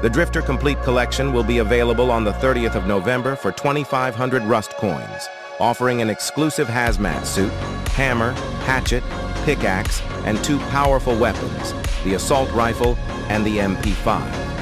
The Drifter Complete Collection will be available on the 30th of November for 2,500 Rust coins, offering an exclusive hazmat suit, hammer, hatchet, pickaxe, and two powerful weapons, the assault rifle and the MP5.